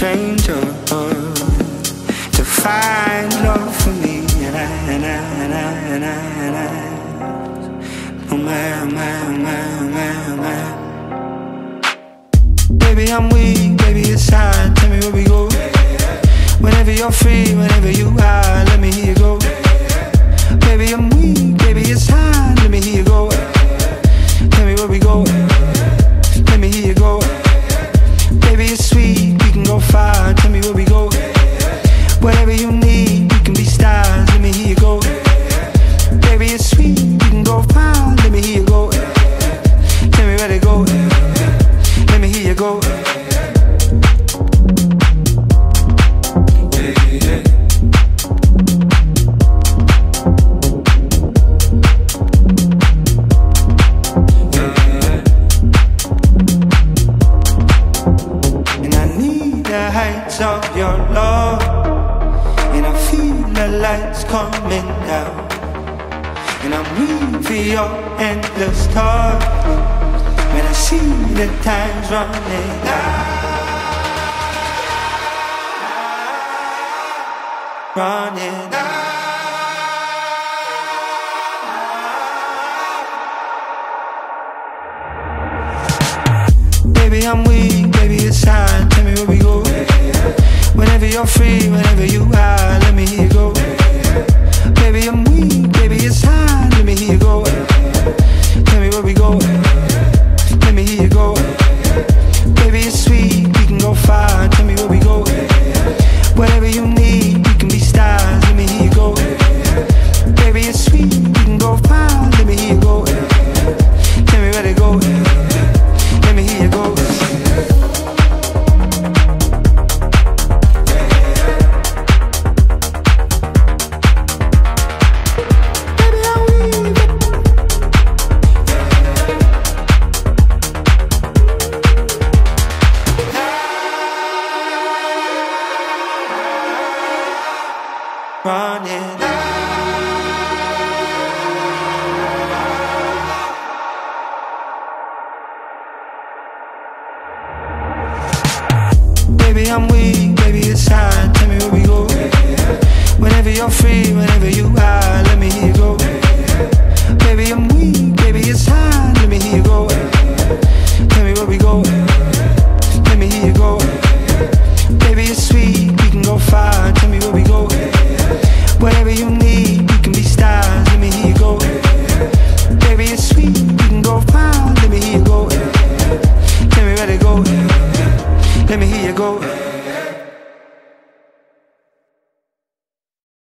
stranger uh, to find love for me, and I, and I, and I, and I, and I. Oh my, my, my, my, my. Baby, I'm weak. Baby, it's hard. Tell me where we go. Whenever you're free, whenever you are, let me. of your love And I feel the lights coming down. And I'm weak for your endless talk When I see the time's running out. Running out. I'm weak I'm weak, baby, it's time. Tell me where we go. Whenever you're free. Let me hear you go.